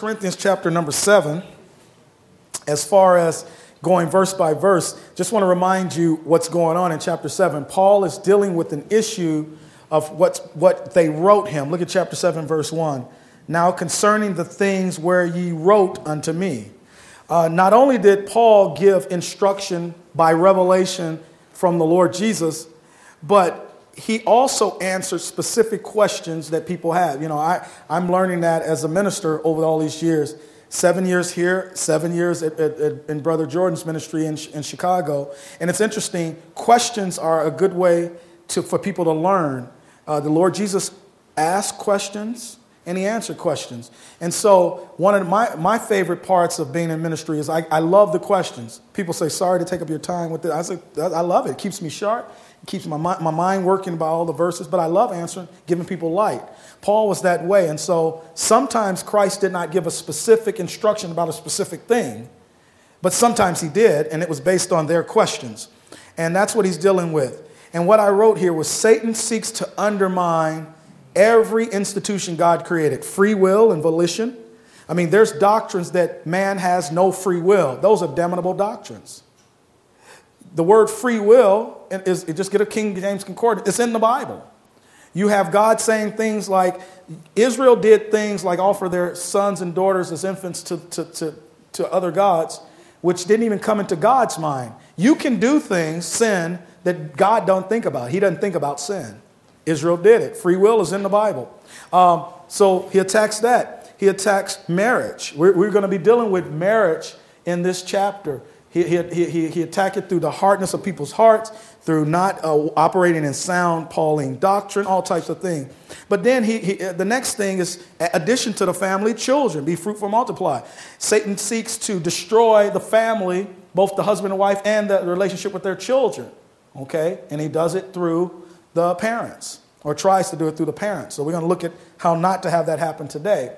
Corinthians chapter number 7, as far as going verse by verse, just want to remind you what's going on in chapter 7. Paul is dealing with an issue of what, what they wrote him. Look at chapter 7, verse 1. Now, concerning the things where ye wrote unto me. Uh, not only did Paul give instruction by revelation from the Lord Jesus, but he also answered specific questions that people have. You know, I, I'm learning that as a minister over all these years. Seven years here, seven years at, at, at, in Brother Jordan's ministry in, in Chicago. And it's interesting, questions are a good way to, for people to learn. Uh, the Lord Jesus asked questions and he answered questions. And so, one of my, my favorite parts of being in ministry is I, I love the questions. People say, Sorry to take up your time with it. I say, I love it. It keeps me sharp. Keeps my, my mind working about all the verses, but I love answering, giving people light. Paul was that way. And so sometimes Christ did not give a specific instruction about a specific thing, but sometimes he did, and it was based on their questions. And that's what he's dealing with. And what I wrote here was Satan seeks to undermine every institution God created free will and volition. I mean, there's doctrines that man has no free will, those are damnable doctrines. The word free will is, just get a King James Concordance, it's in the Bible. You have God saying things like Israel did things like offer their sons and daughters as infants to, to, to, to other gods, which didn't even come into God's mind. You can do things, sin, that God don't think about. He doesn't think about sin. Israel did it. Free will is in the Bible. Um, so he attacks that. He attacks marriage. We're, we're going to be dealing with marriage in this chapter. He, he, he, he attacked it through the hardness of people's hearts, through not uh, operating in sound Pauline doctrine, all types of things. But then he, he, the next thing is addition to the family, children, be fruitful, multiply. Satan seeks to destroy the family, both the husband and wife, and the relationship with their children. Okay? And he does it through the parents, or tries to do it through the parents. So we're going to look at how not to have that happen today.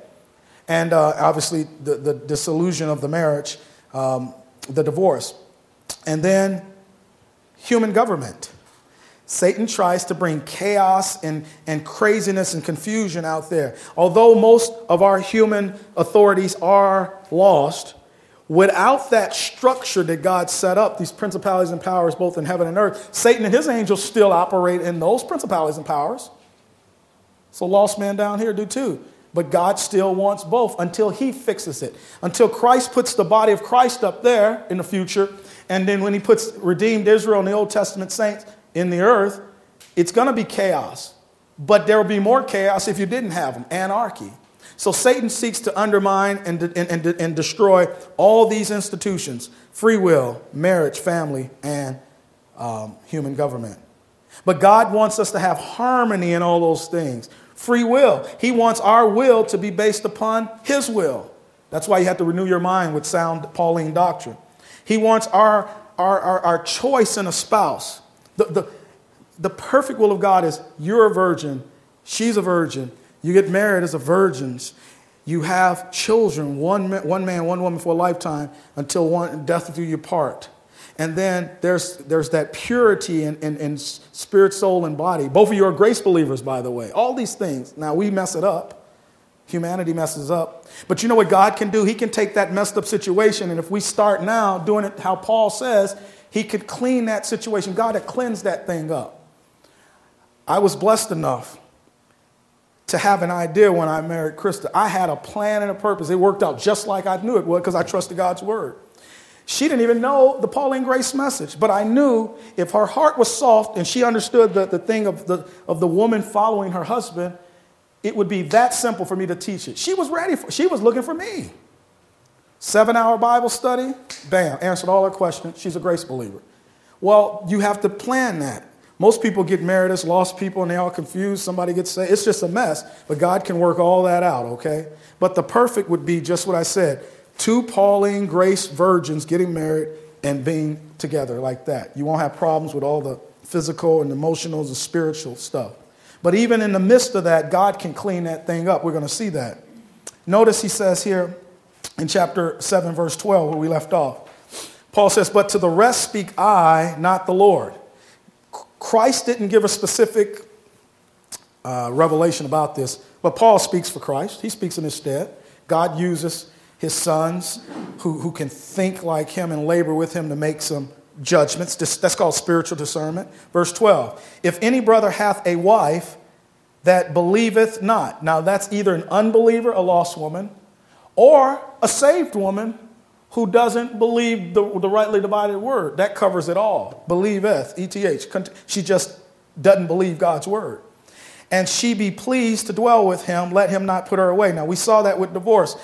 And uh, obviously, the, the disillusion of the marriage. Um, the divorce. And then human government. Satan tries to bring chaos and, and craziness and confusion out there. Although most of our human authorities are lost, without that structure that God set up, these principalities and powers both in heaven and earth, Satan and his angels still operate in those principalities and powers. So, lost man down here do too. But God still wants both until He fixes it. Until Christ puts the body of Christ up there in the future. And then when He puts redeemed Israel and the Old Testament saints in the earth, it's going to be chaos. But there will be more chaos if you didn't have them anarchy. So Satan seeks to undermine and, and, and, destroy all these institutions free will, marriage, family, and um, human government. But God wants us to have harmony in all those things free will. He wants our will to be based upon His will. That's why you have to renew your mind with sound Pauline doctrine. He wants our, our, our, our choice in a spouse. The, the, the perfect will of God is you're a virgin, she's a virgin. You get married as a virgins. You have children, one, one man, one woman for a lifetime until one, death do you part. And then there's, there's that purity in, in, in, spirit, soul, and body. Both of you are grace believers, by the way. All these things. Now, we mess it up. Humanity messes up. But you know what God can do? He can take that messed up situation, and if we start now doing it how Paul says, He could clean that situation. God had cleansed that thing up. I was blessed enough to have an idea when I married Krista. I had a plan and a purpose. It worked out just like I knew it would because I trusted God's word. She didn't even know the Pauline Grace message, but I knew if her heart was soft and she understood the, the thing of the, of the woman following her husband, it would be that simple for me to teach it. She was ready for she was looking for me. Seven hour Bible study, bam, answered all her questions. She's a grace believer. Well, you have to plan that. Most people get married as lost people and they all confused. Somebody gets saved. It's just a mess. But God can work all that out, okay? But the perfect would be just what I said two Pauline Grace virgins getting married and being together like that. You won't have problems with all the physical and emotional and spiritual stuff. But even in the midst of that, God can clean that thing up. We're going to see that. Notice he says here in chapter 7, verse 12, where we left off. Paul says, But to the rest speak I, not the Lord. Christ didn't give a specific uh, revelation about this, but Paul speaks for Christ. He speaks in his stead. God uses his sons who, who can think like him and labor with him to make some judgments. That's called spiritual discernment. Verse 12 If any brother hath a wife that believeth not, now that's either an unbeliever, a lost woman, or a saved woman who doesn't believe the, the rightly divided word. That covers it all. Believeth, ETH. She just doesn't believe God's word. And she be pleased to dwell with him, let him not put her away. Now, we saw that with divorce.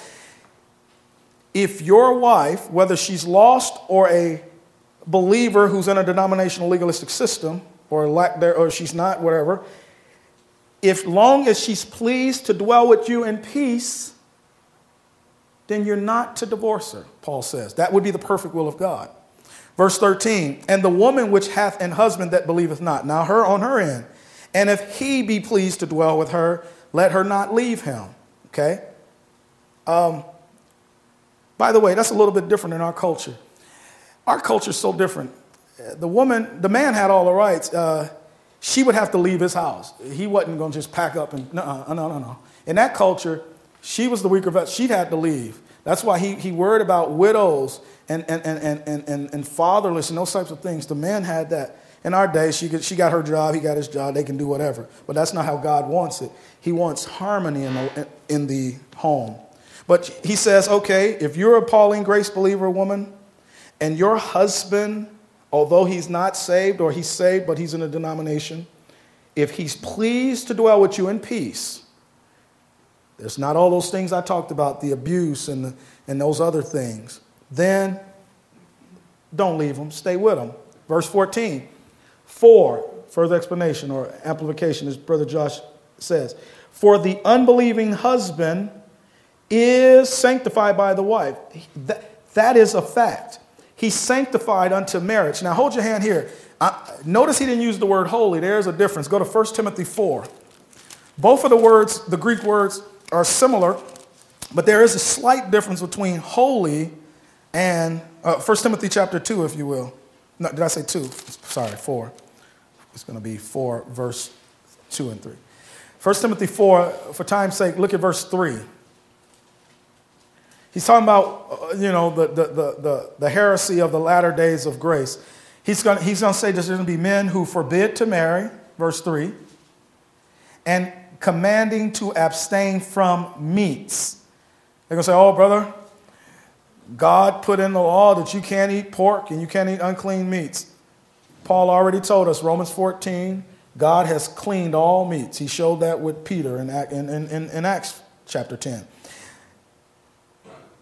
If your wife, whether she's lost or a believer who's in a denominational legalistic system, or lack there, or she's not, whatever, if long as she's pleased to dwell with you in peace, then you're not to divorce her, Paul says. That would be the perfect will of God. Verse 13, and the woman which hath an husband that believeth not, now her on her end, and if he be pleased to dwell with her, let her not leave him. Okay? Um, by the way, that's a little bit different in our culture. Our culture is so different. The woman, the man had all the rights. Uh, she would have to leave his house. He wasn't going to just pack up and, no, no, no, no. In that culture, she was the weaker vessel. She'd had to leave. That's why he, he worried about widows and, and, and, and, and, and fatherless and those types of things. The man had that. In our day, she, could, she got her job, he got his job, they can do whatever. But that's not how God wants it. He wants harmony in the, in the home. But he says, okay, if you're a Pauline Grace believer woman and your husband, although he's not saved or he's saved but he's in a denomination, if he's pleased to dwell with you in peace, there's not all those things I talked about, the abuse and, the, and those other things. Then don't leave him, stay with him. Verse 14, for, further explanation or amplification, as Brother Josh says, for the unbelieving husband is sanctified by the wife. That, that is a fact. He's sanctified unto marriage. Now hold your hand here. I, notice he didn't use the word holy. There's a difference. Go to 1 Timothy 4. Both of the words, the Greek words, are similar, but there is a slight difference between holy and uh, 1 Timothy chapter 2, if you will. No, did I say 2? Sorry, 4. It's going to be 4, verse 2 and 3. 1 Timothy 4, for time's sake, look at verse 3. He's talking about, uh, you know, the, the, the, the, heresy of the latter days of grace. He's going he's to say there's going to be men who forbid to marry, verse 3, and commanding to abstain from meats. They're going to say, oh, brother, God put in the law that you can't eat pork and you can't eat unclean meats. Paul already told us, Romans 14, God has cleaned all meats. He showed that with Peter in, in, in, in Acts chapter 10.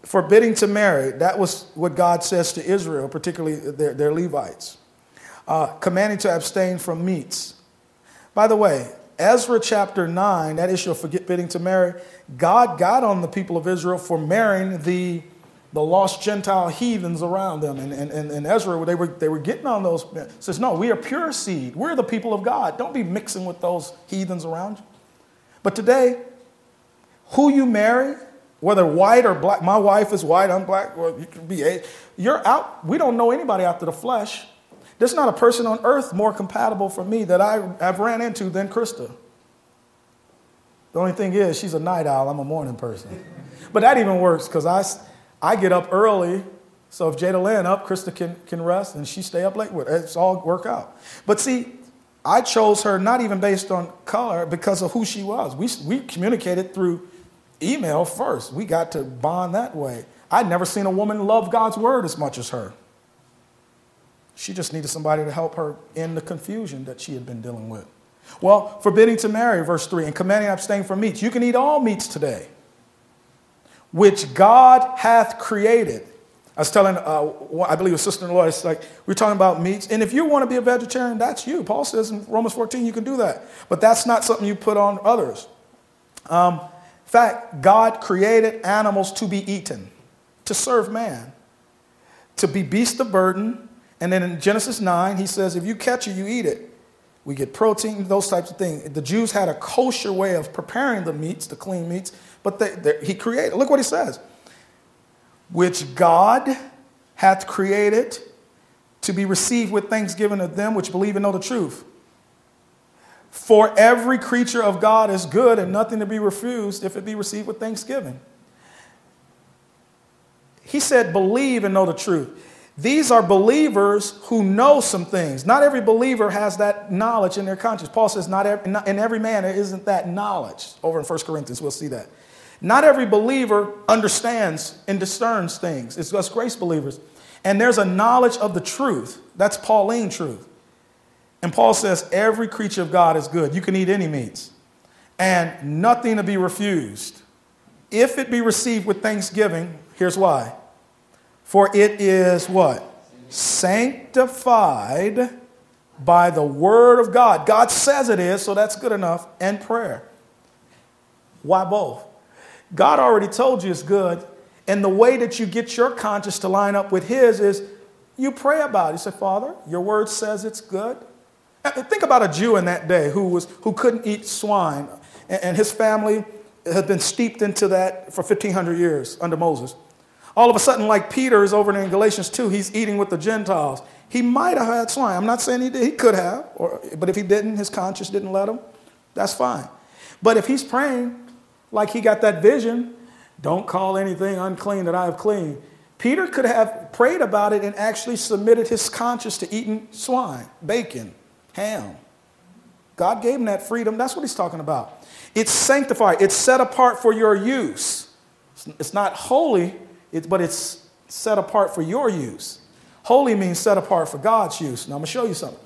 Forbidding to marry, that was what God says to Israel, particularly their, their Levites. Uh, commanding to abstain from meats. By the way, Ezra chapter 9, that issue of forbidding to marry, God got on the people of Israel for marrying the, the lost Gentile heathens around them. And, and, and, Ezra, they were, they were getting on those, says, no, we are pure seed. We're the people of God. Don't be mixing with those heathens around you. But today, who you marry, whether white or black, my wife is white, I'm black, or you can be, a, you're out, we don't know anybody after the flesh. There's not a person on earth more compatible for me that I have ran into than Krista. The only thing is, she's a night owl. I'm a morning person. But that even works because I, I get up early. So if Jada Lynn up, Krista can, can rest and she stay up late. It's all work out. But see, I chose her not even based on color because of who she was. We, we communicated through email first. We got to bond that way. I'd never seen a woman love God's word as much as her. She just needed somebody to help her in the confusion that she had been dealing with. Well, forbidding to marry, verse 3, and commanding abstain from meats. You can eat all meats today, which God hath created. I was telling, uh, I believe a sister in law, it's like, we're talking about meats. And if you want to be a vegetarian, that's you. Paul says in Romans 14, you can do that. But that's not something you put on others. Um, in fact, God created animals to be eaten, to serve man, to be beasts of burden, and then in Genesis 9, he says, if you catch it, you eat it. We get protein, those types of things. The Jews had a kosher way of preparing the meats, the clean meats, but they, they, he created, look what he says, which God hath created to be received with thanksgiving of them which believe and know the truth. For every creature of God is good and nothing to be refused if it be received with thanksgiving. he said, believe and know the truth. These are believers who know some things. Not every believer has that knowledge in their conscience. Paul says, not every, in every man there isn't that knowledge. Over in 1 Corinthians, we'll see that. Not every believer understands and discerns things. It's us grace believers. And there's a knowledge of the truth. That's Pauline truth. And Paul says, every creature of God is good. You can eat any meats, and nothing to be refused. If it be received with thanksgiving, here's why. For it is what? Sanctified by the word of God. God says it is, so that's good enough, and prayer. Why both? God already told you it's good. And the way that you get your conscience to line up with His is you pray about it. You say, Father, your word says it's good. Uh, think about a Jew in that day who, was, who couldn't eat swine, and his family had been steeped into that for 1,500 years under Moses. All of a sudden, like Peter is over in Galatians 2, he's eating with the Gentiles. He might have had swine. I'm not saying he did. He could have, or, but if he didn't, his conscience didn't let him, that's fine. But if he's praying like he got that vision, don't call anything unclean that I have clean. Peter could have prayed about it and actually submitted his conscience to eating swine, bacon, ham. God gave him that freedom. That's what he's talking about. It's sanctified, it's set apart for your use. It's not holy, but it's set apart for your use. Holy means set apart for God's use. Now, I'm going to show you something.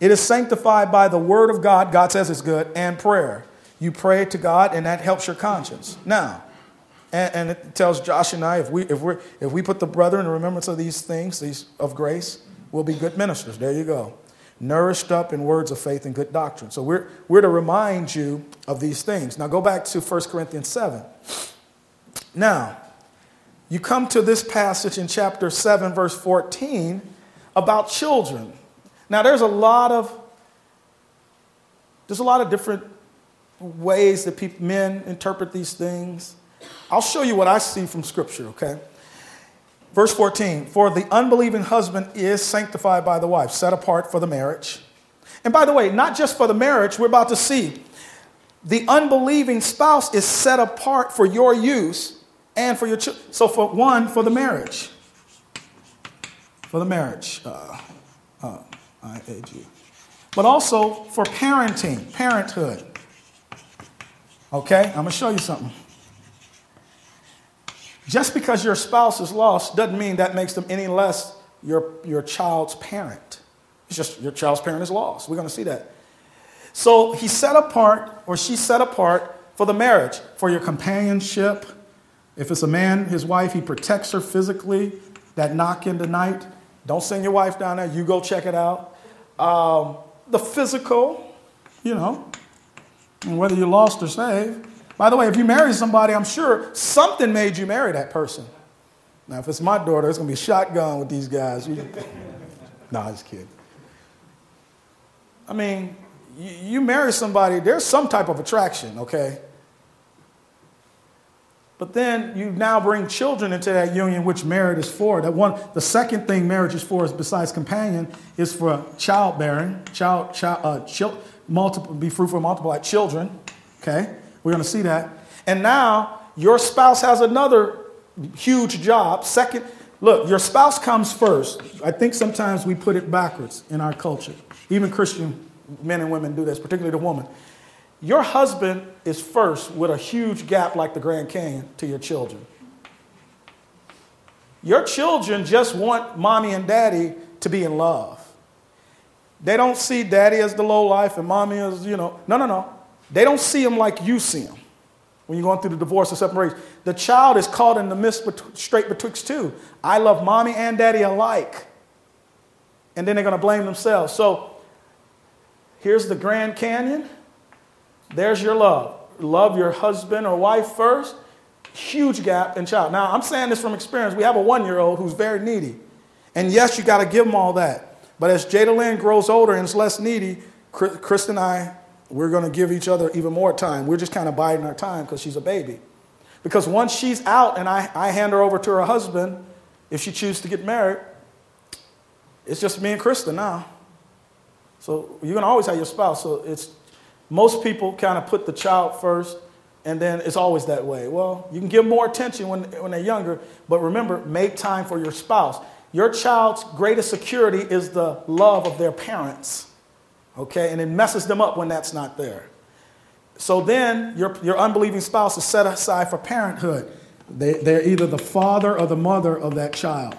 It is sanctified by the word of God, God says it's good, and prayer. You pray to God, and that helps your conscience. Now, and, and it tells Josh and I if we, if, we if we put the brother in remembrance of these things, these of grace, we'll be good ministers. There you go. Nourished up in words of faith and good doctrine. So we're, we're to remind you of these things. Now go back to 1 Corinthians 7. Now, you come to this passage in chapter 7, verse 14, about children. Now there's a lot of there's a lot of different ways that people, men interpret these things. I'll show you what I see from Scripture, okay? Verse 14 For the unbelieving husband is sanctified by the wife, set apart for the marriage. And by the way, not just for the marriage, we're about to see the unbelieving spouse is set apart for your use and for your children. So, for one, for the marriage. For the marriage. Uh, uh, I-A-G. But also for parenting, parenthood. Okay, I'm going to show you something. Just because your spouse is lost doesn't mean that makes them any less your, your child's parent. It's just your child's parent is lost. We're going to see that. So he's set apart, or she's set apart for the marriage, for your companionship. If it's a man, his wife, he protects her physically. That knock in the night, don't send your wife down there. You go check it out. Um, the physical, you know, whether you're lost or saved. By the way, if you marry somebody, I'm sure something made you marry that person. Now, if it's my daughter, it's going to be shotgun with these guys. no, I'm just kidding. I mean, you, marry somebody, there's some type of attraction, okay? But then you now bring children into that union, which marriage is for. That one, the second thing marriage is for, is besides companion, is for childbearing, child, child, uh, chil- multiple, be fruitful, multiply children. Okay, we're going to see that. And now your spouse has another huge job. Second, look, your spouse comes first. I think sometimes we put it backwards in our culture. Even Christian men and women do this, particularly the woman. Your husband is first with a huge gap like the Grand Canyon to your children. Your children just want mommy and daddy to be in love. They don't see daddy as the low life and mommy as, you know, no, no, no. They don't see them like you see them when you're going through the divorce or separation. The child is caught in the midst, straight betwixt two. I love mommy and daddy alike. And then they're going to blame themselves. So here's the Grand Canyon. There's your love. Love your husband or wife first. Huge gap in child. Now, I'm saying this from experience. We have a one year old who's very needy. And yes, you got to give him all that. But as Jada Lynn grows older and is less needy, Chris and I we're going to give each other even more time. We're just kind of biding our time because she's a baby. Because once she's out and I, I hand her over to her husband, if she chooses to get married, it's just me and Krista now. So you're going to always have your spouse. So it's most people kind of put the child first. and then it's always that way. Well, you can give more attention when, when they're younger, but remember, make time for your spouse. Your child's greatest security is the love of their parents, okay? And it messes them up when that's not there. So then your, your unbelieving spouse is set aside for parenthood. They, they're either the father or the mother of that child.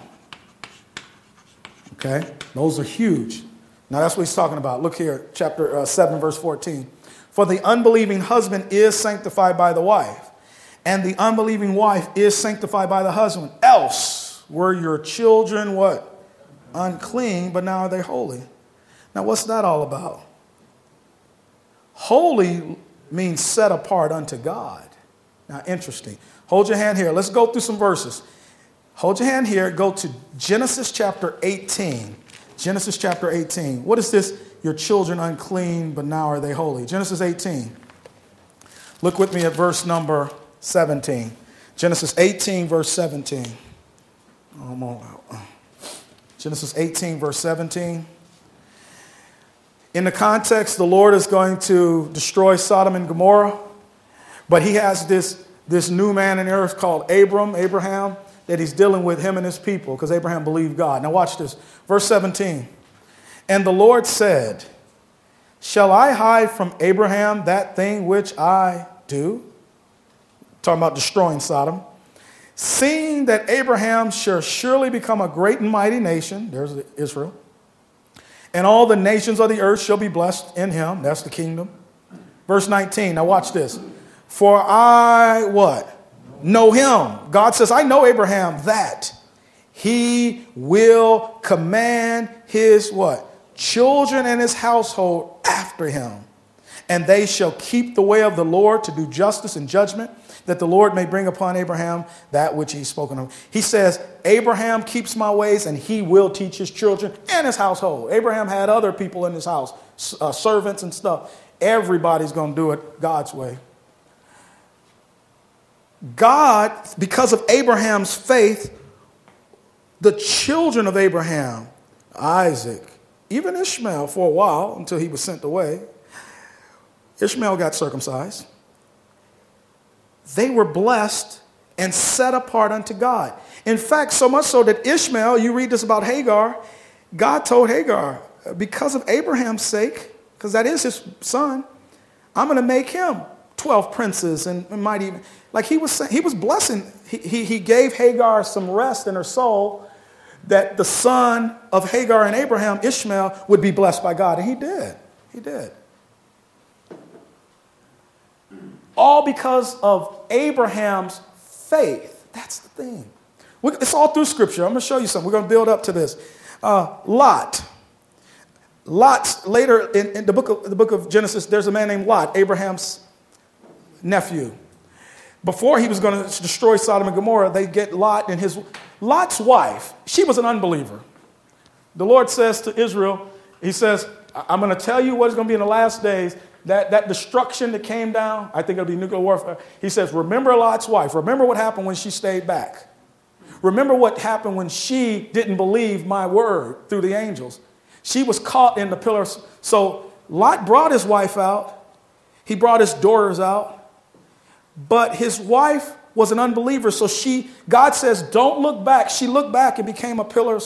Okay? Those are huge. Now that's what he's talking about. Look here, chapter uh, 7, verse 14. For the unbelieving husband is sanctified by the wife, and the unbelieving wife is sanctified by the husband. Else were your children what? Unclean, but now are they holy. Now, what's that all about? Holy means set apart unto God. Now, interesting. Hold your hand here. Let's go through some verses. Hold your hand here. Go to Genesis chapter 18. Genesis chapter 18. What is this? Your children unclean, but now are they holy? Genesis 18. Look with me at verse number 17. Genesis 18, verse 17. Oh, I'm all out. Genesis 18, verse 17. In the context, the Lord is going to destroy Sodom and Gomorrah, but he has this, this new man in earth called Abram, Abraham, that he's dealing with him and his people because Abraham believed God. Now, watch this. Verse 17. And the Lord said, Shall I hide from Abraham that thing which I do? Talking about destroying Sodom. Seeing that Abraham shall surely become a great and mighty nation, there's Israel, and all the nations of the earth shall be blessed in him, that's the kingdom. Verse 19, now watch this. For I, what? Know him. God says, I know Abraham that he will command his what? Children and his household after him. And they shall keep the way of the Lord to do justice and judgment, that the Lord may bring upon Abraham that which he's spoken of. He says, Abraham keeps my ways, and he will teach his children and his household. Abraham had other people in his house, uh, servants and stuff. Everybody's going to do it God's way. God, because of Abraham's faith, the children of Abraham, Isaac, even Ishmael for a while until he was sent away, Ishmael got circumcised. They were blessed and set apart unto God. In fact, so much so that Ishmael, you read this about Hagar, God told Hagar, because of Abraham's sake, because that is his son, I'm going to make him 12 princes and might even, like he was saying, he was blessing, he, he, he gave Hagar some rest in her soul that the son of Hagar and Abraham, Ishmael, would be blessed by God. And he did. He did. All because of Abraham's faith. That's the thing. It's all through Scripture. I'm going to show you something. We're going to build up to this. Uh, Lot. Lot, later in, in, the, book of, the book of Genesis, there's a man named Lot, Abraham's nephew. Before he was going to destroy Sodom and Gomorrah, they get Lot and his Lot's wife. She was an unbeliever. The Lord says to Israel, He says, I'm going to tell you what's going to be in the last days. That, that destruction that came down, I think it'll be nuclear warfare. He says, Remember Lot's wife. Remember what happened when she stayed back. Remember what happened when she didn't believe my word through the angels. She was caught in the pillars. So Lot brought his wife out, he brought his daughters out. But his wife was an unbeliever, so she, God says, don't look back. She looked back and became a pillar of,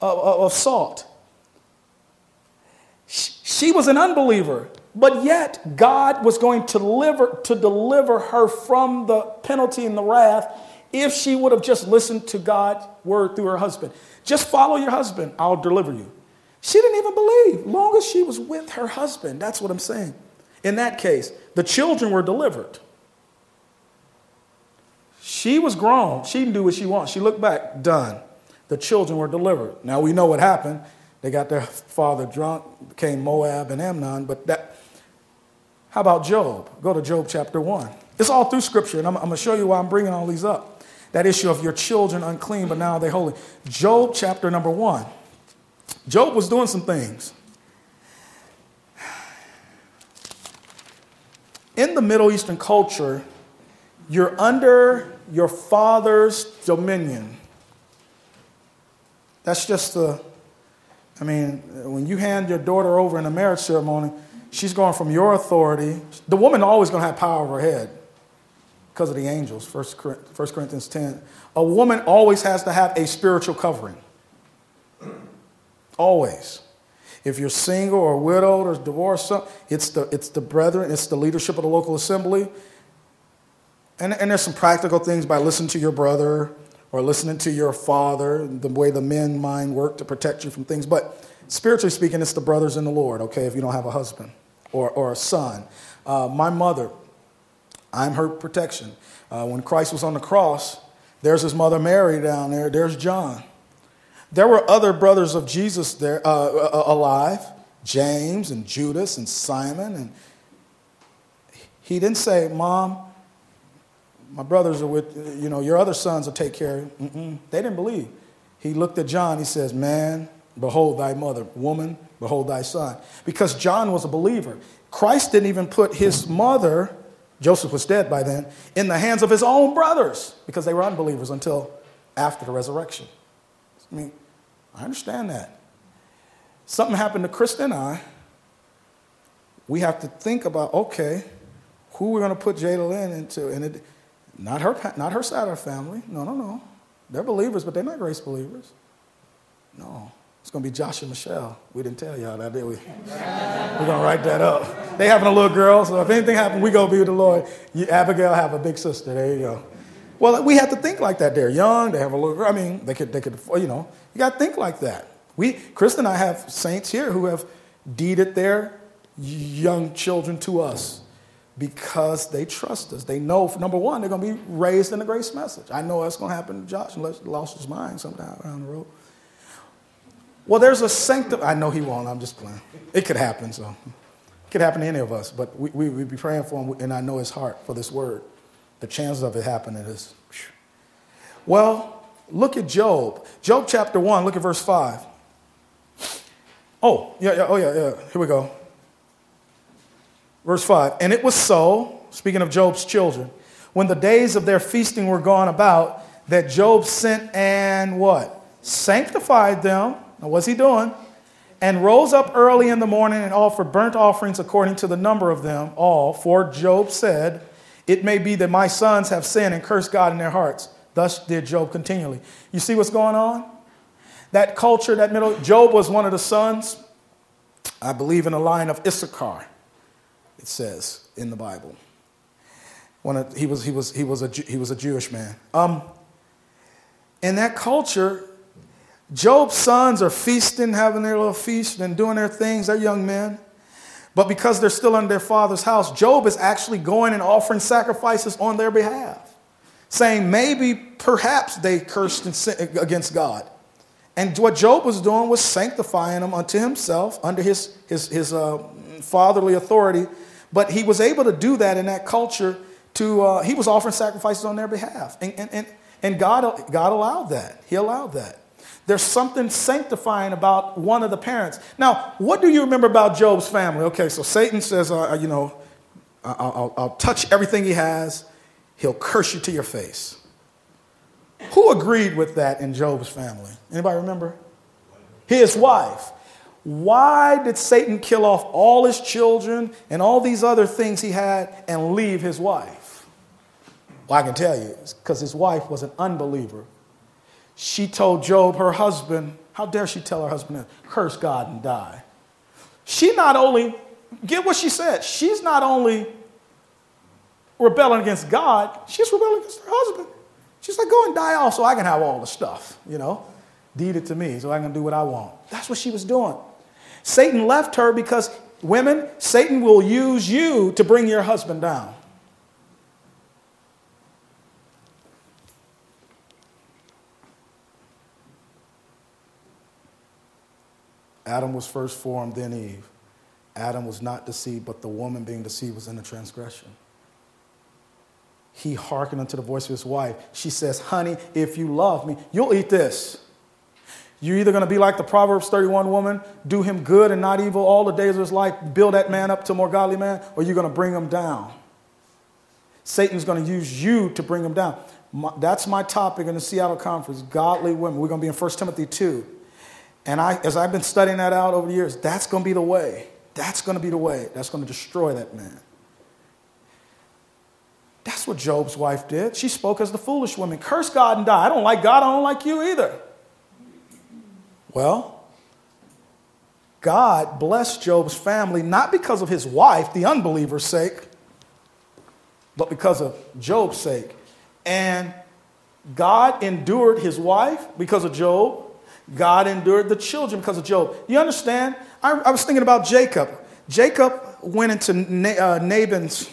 of, of salt. She was an unbeliever, but yet God was going to deliver, to deliver her from the penalty and the wrath if she would have just listened to God's word through her husband. Just follow your husband, I'll deliver you. She didn't even believe, long as she was with her husband. That's what I'm saying. In that case, the children were delivered. She was grown. She can do what she wants. She looked back, done. The children were delivered. Now we know what happened. They got their father drunk, became Moab and Ammon. but that how about Job? Go to Job chapter 1. It's all through scripture, and I'm, I'm going to show you why I'm bringing all these up. That issue of your children unclean, but now they holy. Job chapter number 1. Job was doing some things. In the Middle Eastern culture, you're under your father's dominion. That's just the, I mean, when you hand your daughter over in a marriage ceremony, she's going from your authority. The woman always going to have power over her head. because of the angels. 1 Corinthians 10. A woman always has to have a spiritual covering. Always. If you're single or widowed or divorced, it's the, it's the brethren, it's the leadership of the local assembly. And, and there's some practical things by listening to your brother or listening to your father, the way the men mind work to protect you from things. But spiritually speaking, it's the brothers in the Lord, okay, if you don't have a husband or, or a son. Uh, my mother, I'm her protection. Uh, when Christ was on the cross, there's his mother Mary down there, there's John. There were other brothers of Jesus there uh, uh, alive, James and Judas and Simon. And he didn't say, Mom, my brothers are with, you know, your other sons will take care of you. They didn't believe. He looked at John, he says, Man, behold thy mother. Woman, behold thy son. Because John was a believer. Christ didn't even put his mother, Joseph was dead by then, in the hands of his own brothers because they were unbelievers until after the resurrection. I mean, I understand that. Something happened to Krista and I. We have to think about okay, who we're going to put Jada Lynn into. And it, not, her, not her side of the family. No, no, no. They're believers, but they're not grace believers. No. It's going to be Josh and Michelle. We didn't tell y'all that, did we? We're going to write that up. They having a little girl, so if anything happens, we go be with the Lord. You, Abigail have a big sister. There you go. Well, we have to think like that. They're young. They have a little. Girl. I mean, they could. They could. You know, you got to think like that. We, Chris and I have saints here who have deeded their young children to us because they trust us. They know, number one, they're going to be raised in the grace message. I know that's going to happen to Josh unless he lost his mind sometime around the road. Well, there's a sanctum. I know he won't. I'm just playing. It could happen, so it could happen to any of us. But we we we be praying for him, and I know his heart for this word. The chances of it happening is. Well, look at Job. Job chapter one. Look at verse five. Oh yeah yeah oh yeah yeah. Here we go. Verse 5 And it was so, speaking of Job's children, when the days of their feasting were gone about, that Job sent and what? Sanctified them. Now, what's he doing? And rose up early in the morning and offered burnt offerings according to the number of them all. For Job said, It may be that my sons have sinned and cursed God in their hearts. Thus did Job continually. You see what's going on? That culture, that middle, Job was one of the sons, I believe, in the line of Issachar it says in the Bible. One he, was, he, was, he, was a, he was a Jewish man. Um, in that culture, Job's sons are feasting, having their little feast and doing their things. They're young men. But because they're still in their father's house, Job is actually going and offering sacrifices on their behalf, saying maybe, perhaps they cursed against God. And what Job was doing was sanctifying them unto himself under his, his, his uh, fatherly authority but he was able to do that in that culture to, uh, he was offering sacrifices on their behalf. And, and, and, and God, God allowed that. He allowed that. There's something sanctifying about one of the parents. Now, what do you remember about Job's family? Okay, so Satan says, uh, you know, I'll, I'll, I'll touch everything he has, he'll curse you to your face. Who agreed with that in Job's family? Anybody remember? His wife. Why did Satan kill off all his children and all these other things he had and leave his wife? Well, I can tell you, because his wife was an unbeliever. She told Job, her husband, how dare she tell her husband, curse God and die? She not only, get what she said, she's not only rebelling against God, she's rebelling against her husband. She's like, go and die off so I can have all the stuff, you know? Deed it to me so I can do what I want. That's what she was doing. Satan left her because women, Satan will use you to bring your husband down. Adam was first formed, then Eve. Adam was not deceived, but the woman being deceived was in the transgression. He hearkened unto the voice of his wife. She says, Honey, if you love me, you'll eat this. You're either going to be like the Proverbs 31 woman, do him good and not evil all the days of his life, build that man up to a more godly man, or you're going to bring him down. Satan's going to use you to bring him down. My, that's my topic in the Seattle conference godly women. We're going to be in 1 Timothy 2. And I, as I've been studying that out over the years, that's going to be the way. That's going to be the way. That's going to destroy that man. That's what Job's wife did. She spoke as the foolish woman. Curse God and die. I don't like God. I don't like you either. Well, God blessed Job's family not because of his wife, the unbeliever's sake, but because of Job's sake. And God endured his wife because of Job. God endured the children because of Job. You understand? I, I was thinking about Jacob. Jacob went into Na- uh, Nabon's,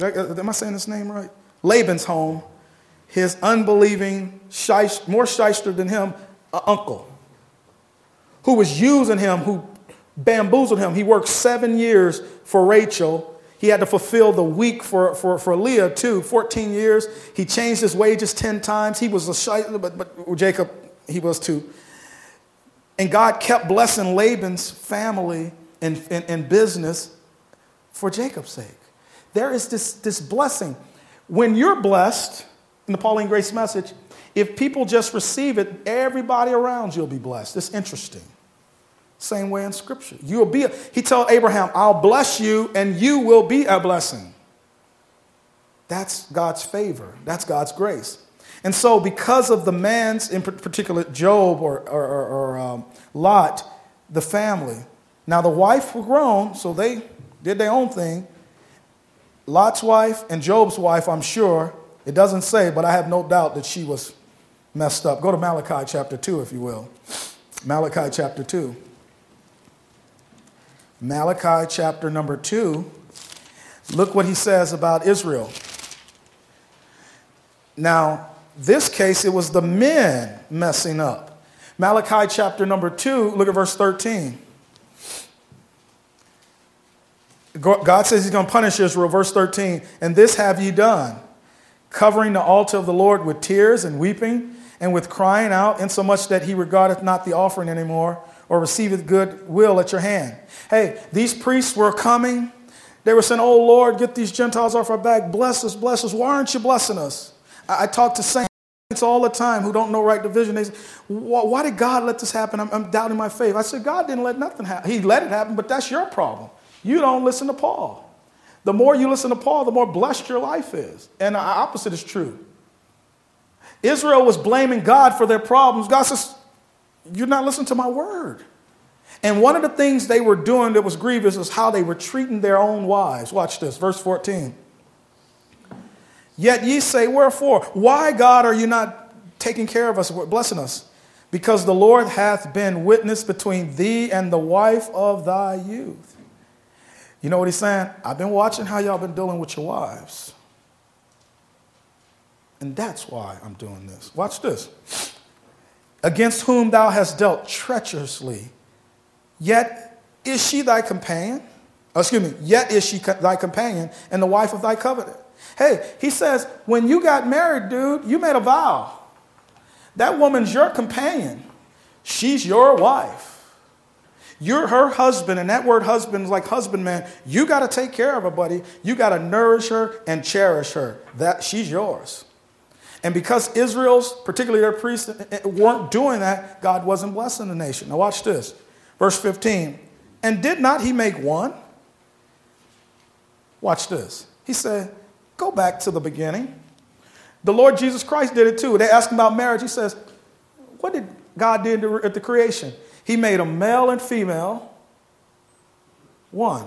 uh, am I saying his name right? Laban's home. His unbelieving, shyst, more shyster than him, uh, uncle, who was using him, who bamboozled him. He worked seven years for Rachel. He had to fulfill the week for, for, for Leah, too, 14 years. He changed his wages 10 times. He was a shyster, but, but Jacob, he was too. And God kept blessing Laban's family and, and, and business for Jacob's sake. There is this, this blessing. When you're blessed, in the Pauline Grace message, if people just receive it, everybody around you will be blessed. It's interesting. Same way in Scripture. You will be. A, he told Abraham, "I'll bless you, and you will be a blessing." That's God's favor. That's God's grace. And so, because of the man's, in particular Job or, or, or, um, Lot, the family. Now, the wife were grown, so they did their own thing. Lot's wife and Job's wife, I'm sure, it doesn't say, but I have no doubt that she was messed up. Go to Malachi chapter 2, if you will. Malachi chapter 2. Malachi chapter number 2. Look what he says about Israel. Now, this case, it was the men messing up. Malachi chapter number 2, look at verse 13. God says he's going to punish Israel. Verse 13, and this have ye done, covering the altar of the Lord with tears and weeping and with crying out, insomuch that he regardeth not the offering anymore or receiveth good will at your hand. Hey, these priests were coming. They were saying, Oh Lord, get these Gentiles off our back. Bless us, bless us. Why aren't you blessing us? I, I talk to saints all the time who don't know right division. They say, Why did God let this happen? I'm, I'm doubting my faith. I said, God didn't let nothing happen. He let it happen, but that's your problem. You don't listen to Paul. The more you listen to Paul, the more blessed your life is. And the opposite is true. Israel was blaming God for their problems. God says, You're not listening to my word. And one of the things they were doing that was grievous is how they were treating their own wives. Watch this, verse 14. Yet ye say, Wherefore? Why, God, are you not taking care of us, blessing us? Because the Lord hath been witness between thee and the wife of thy youth. You know what he's saying? I've been watching how y'all been dealing with your wives. And that's why I'm doing this. Watch this. Against whom thou hast dealt treacherously, yet is she thy companion? Oh, excuse me, yet is she thy companion and the wife of thy covenant. Hey, he says, when you got married, dude, you made a vow. That woman's your companion. She's your wife. You're her husband, and that word husband is like husbandman. You got to take care of her, buddy. You got to nourish her and cherish her. That she's yours. And because Israel's, particularly their priests, eh, eh, weren't doing that, God wasn't blessing the nation. Now watch this. Verse 15. And did not he make one? Watch this. He said, Go back to the beginning. The Lord Jesus Christ did it too. They asked him about marriage. He says, What did God do at the creation? He made a male and female one.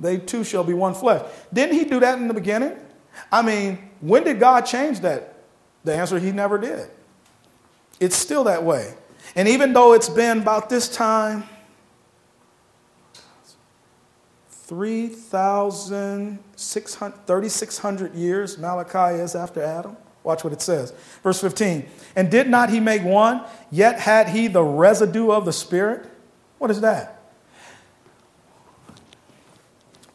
They two shall be one flesh. Didn't he do that in the beginning? I mean, when did God change that? The answer, he never did. It's still that way. And even though it's been about this time, 3,600 years Malachi is after Adam. Watch what it says. Verse 15. And did not he make one? Yet had he the residue of the Spirit. What is that?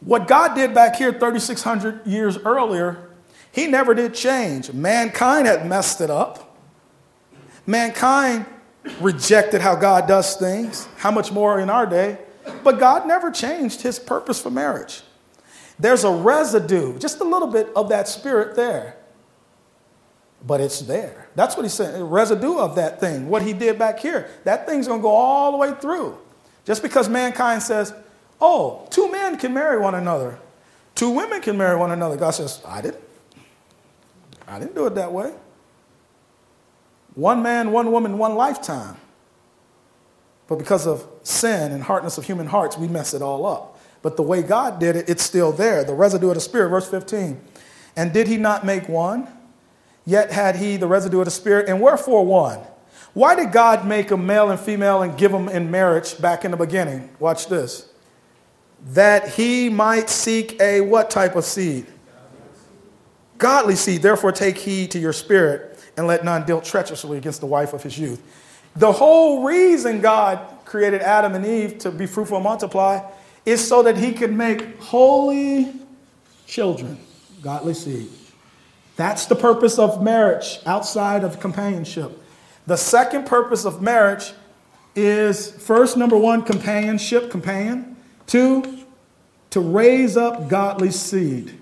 What God did back here 3,600 years earlier, he never did change. Mankind had messed it up. Mankind rejected how God does things. How much more in our day? But God never changed his purpose for marriage. There's a residue, just a little bit of that spirit there but it's there. That's what he said, a residue of that thing, what he did back here. That thing's going to go all the way through. Just because mankind says, oh, two men can marry one another, two women can marry one another. God says, I didn't. I didn't do it that way. One man, one woman, one lifetime. But because of sin and hardness of human hearts, we mess it all up. But the way God did it, it's still there. The residue of the Spirit, verse 15. And did he not make one? Yet had he the residue of the Spirit. And wherefore one? Why did God make a male and female and give them in marriage back in the beginning? Watch this. That he might seek a what type of seed? Godly seed. Therefore, take heed to your spirit and let none deal treacherously against the wife of his youth. The whole reason God created Adam and Eve to be fruitful and multiply is so that he could make holy children, godly seed. That's the purpose of marriage outside of companionship. The second purpose of marriage is first, number one, companionship, companion. Two, to raise up godly seed.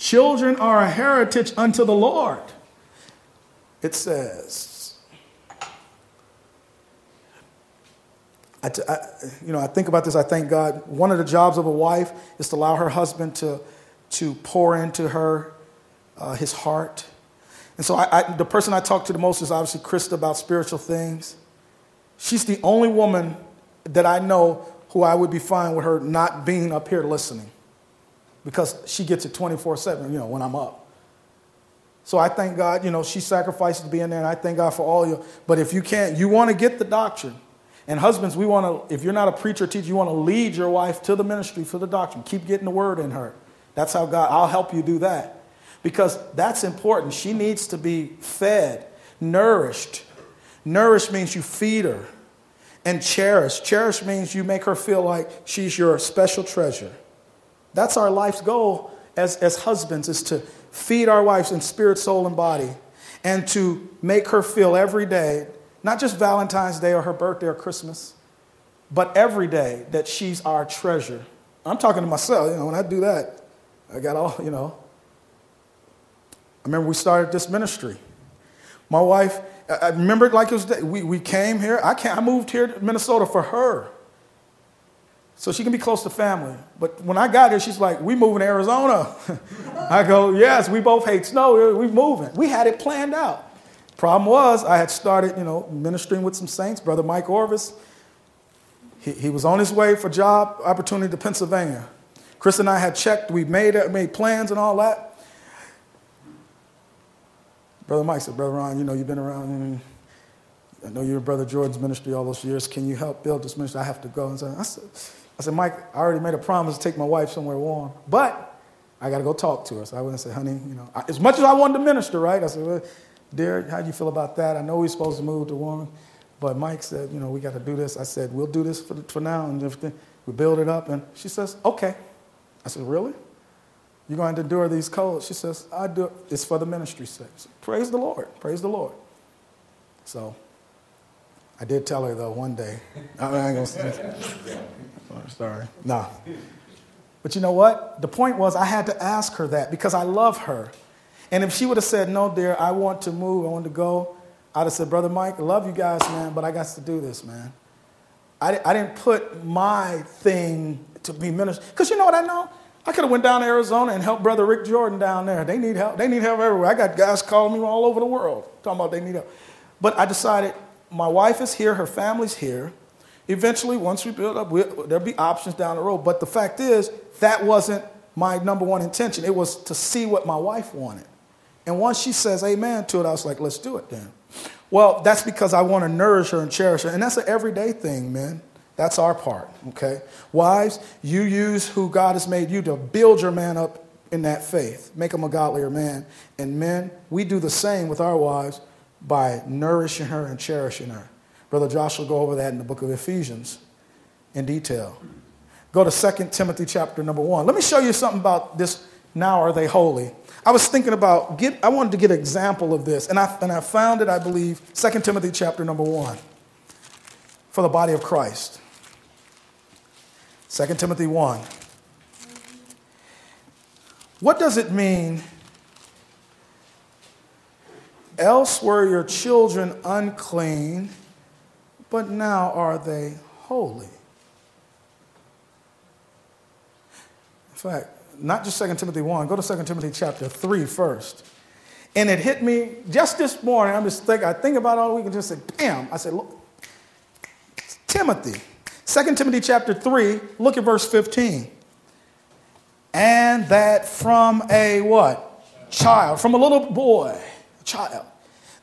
Children are a heritage unto the Lord. It says, I, t- I, you know, I think about this. I thank God. One of the jobs of a wife is to allow her husband to, to pour into her uh, his heart. And so I, I, the person I talk to the most is obviously Krista about spiritual things. She's the only woman that I know who I would be fine with her not being up here listening because she gets it 24 7, you know, when I'm up. So I thank God, you know, she sacrifices to be in there, and I thank God for all you. But if you can't, you want to get the doctrine. And husbands, we want to, if you're not a preacher teacher, you want to lead your wife to the ministry for the doctrine. Keep getting the word in her. That's how God, I'll help you do that because that's important. She needs to be fed, nourished. Nourish means you feed her. And cherish. Cherish means you make her feel like she's your special treasure. That's our life's goal as, as husbands is to feed our wives in spirit, soul, and body, and to make her feel every day, not just Valentine's Day or her birthday or Christmas, but every day that she's our treasure. I'm talking to myself, you know, when I do that, I got all, you know, I remember we started this ministry. My wife, I remember it like it was, we, we came here. I, can't, I moved here to Minnesota for her. So she can be close to family. But when I got here, she's like, we moving to Arizona. I go, yes, we both hate snow. We're moving. We had it planned out. Problem was, I had started, you know, ministering with some saints. Brother Mike Orvis, he, he was on his way for job opportunity to Pennsylvania. Chris and I had checked. We made, uh, made plans and all that. Brother Mike said, Brother Ron, you know, you've been around. Mm, I know you're Brother Jordan's ministry all those years. Can you help build this ministry? I have to go. And so I said, I said, Mike, I already made a promise to take my wife somewhere warm, but I got to go talk to her. So I went and said, honey, you know, as much as I wanted to minister, right? I said, well, dear, how do you feel about that? I know we're supposed to move to warm, but Mike said, you know, we got to do this. I said, we'll do this for, for now and everything. We build it up. And she says, okay. I said, really? You're going to endure these colds? She says, I do it. It's for the ministry's sake. So, praise the Lord. Praise the Lord. So I did tell her, though, one day. I ain't going to Oh, sorry. Nah. But you know what? The point was I had to ask her that because I love her. And if she would have said, no, dear, I want to move, I want to go, I'd have said, Brother Mike, I love you guys, man, but I got to do this, man. I, I didn't put my thing to be minister. Because you know what I know? I could have went down to Arizona and helped Brother Rick Jordan down there. They need help. They need help everywhere. I got guys calling me all over the world talking about they need help. But I decided my wife is here, her family's here. Eventually, once we build up, we'll, there'll be options down the road. But the fact is, that wasn't my number one intention. It was to see what my wife wanted. And once she says amen to it, I was like, let's do it then. Well, that's because I want to nourish her and cherish her. And that's an everyday thing, man. That's our part, okay? Wives, you use who God has made you to build your man up in that faith, make him a godlier man. And men, we do the same with our wives by nourishing her and cherishing her. Brother Josh will go over that in the book of Ephesians in detail. Go to 2 Timothy chapter number 1. Let me show you something about this now are they holy. I was thinking about get I wanted to get an example of this and I and I found it I believe 2 Timothy chapter number 1 for the body of Christ. 2 Timothy 1. What does it mean? Else were your children unclean, but now are they holy. In fact, not just 2 Timothy 1, go to 2 Timothy chapter 3 first. And it hit me just this morning. I'm just thinking, I think about it all week and just said, damn. I said, look, Timothy. 2 Timothy chapter 3, look at verse 15. And that from a what? Child, from a little boy, a child,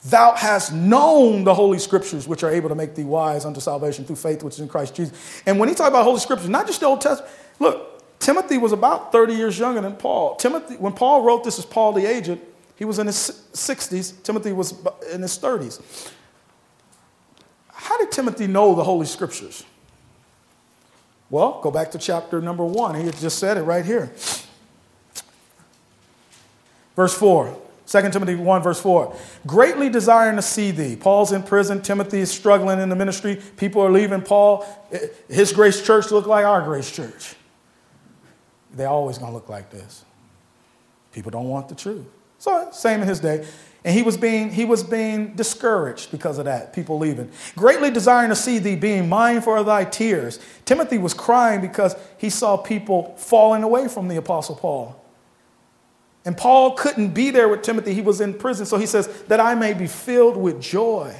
thou hast known the holy scriptures which are able to make thee wise unto salvation through faith which is in Christ Jesus. And when he talks about holy scriptures, not just the Old Testament, look, Timothy was about 30 years younger than Paul. Timothy, when Paul wrote this is Paul the aged, he was in his 60s. Timothy was in his 30s. How did Timothy know the Holy Scriptures? Well, go back to chapter number one. He just said it right here. Verse 4. 2 Timothy 1, verse 4. Greatly desiring to see thee. Paul's in prison. Timothy is struggling in the ministry. People are leaving Paul. Eh, his grace church look like our grace church. They're always going to look like this. People don't want the truth. So, same in his day. And he was being, he was being discouraged because of that, people leaving. Greatly desiring to see thee, being mindful of thy tears. Timothy was crying because he saw people falling away from the Apostle Paul. And Paul couldn't be there with Timothy. He was in prison. So he says, That I may be filled with joy.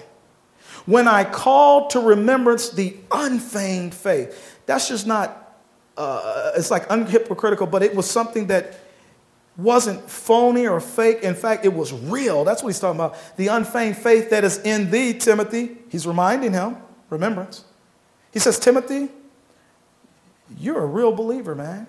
When I call to remembrance the unfeigned faith. That's just not, uh, it's like unhypocritical, but it was something that wasn't phony or fake. In fact, it was real. That's what he's talking about. The unfeigned faith that is in thee, Timothy. He's reminding him, remembrance. He says, Timothy, you're a real believer, man.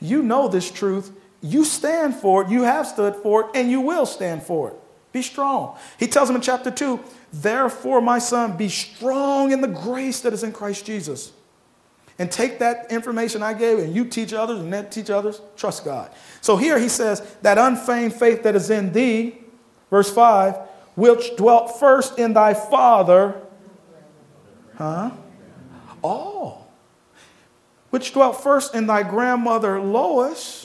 You know this truth. You stand for it. You have stood for it, and you will stand for it. Be strong. He tells him in chapter 2, Therefore, my son, be strong in the grace that is in Christ Jesus and take that information I gave and you teach others and then teach others, trust God. So here he says, that unfeigned faith that is in thee, verse 5, which dwelt first in thy father, huh? Oh, which dwelt first in thy grandmother Lois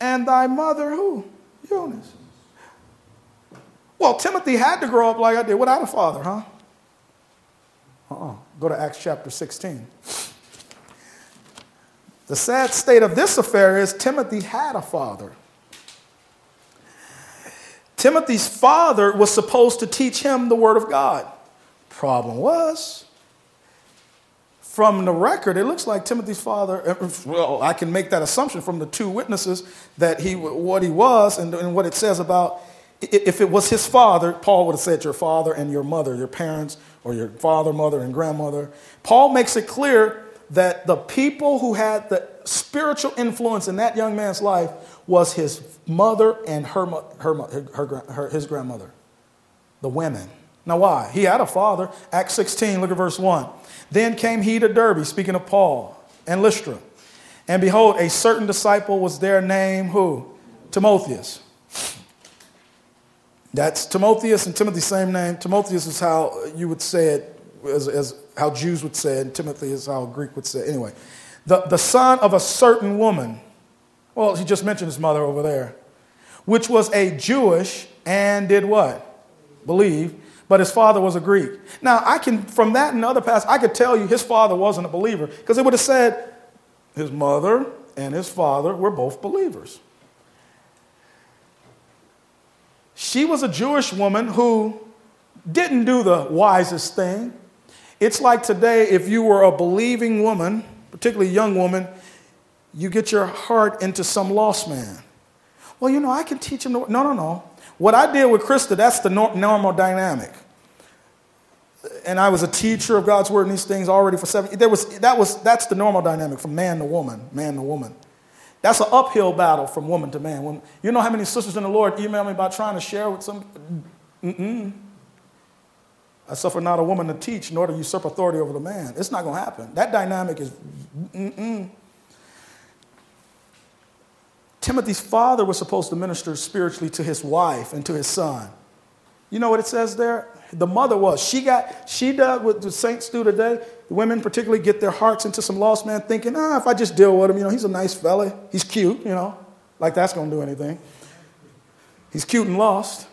and thy mother who? Eunice. Well, Timothy had to grow up like I did without a father, huh? Uh-uh. Go to Acts chapter 16. The sad state of this affair is Timothy had a father. Timothy's father was supposed to teach him the Word of God. Problem was, from the record, it looks like Timothy's father, uh, well, I can make that assumption from the two witnesses that he, what he was and, and what it says about if it was his father, Paul would have said your father and your mother, your parents, or your father, mother, and grandmother. Paul makes it clear that the people who had the spiritual influence in that young man's life was his mother and her, her, her, her, his grandmother, the women. Now, why? He had a father. Acts 16, look at verse 1. Then came he to Derbe, speaking of Paul and Lystra. And behold, a certain disciple was there named who? Timotheus. That's Timotheus and Timothy, same name. Timotheus is how you would say it as, as how Jews would say it, and Timothy is how Greek would say it. Anyway, the, the son of a certain woman, well, he just mentioned his mother over there, which was a Jewish and did what? Believe, but his father was a Greek. Now, I can, from that and other passages, I could tell you his father wasn't a believer because it would have said his mother and his father were both believers. She was a Jewish woman who didn't do the wisest thing. It's like today, if you were a believing woman, particularly a young woman, you get your heart into some lost man. Well, you know, I can teach him. no, no, no. What I did with Krista, that's the normal dynamic. And I was a teacher of God's word and these things already for seven. There was that was that's the normal dynamic from man to woman, man to woman. That's an uphill battle from woman to man. When, you know how many sisters in the Lord email me about trying to share with some? Mm-mm. I suffer not a woman to teach, nor to usurp authority over the man. It's not going to happen. That dynamic is. Mm-mm. Timothy's father was supposed to minister spiritually to his wife and to his son. You know what it says there? The mother was. She got, she did what the saints do today. Women particularly get their hearts into some lost man thinking, ah, if I just deal with him, you know, he's a nice fella. He's cute, you know, like that's to do anything. He's cute and lost.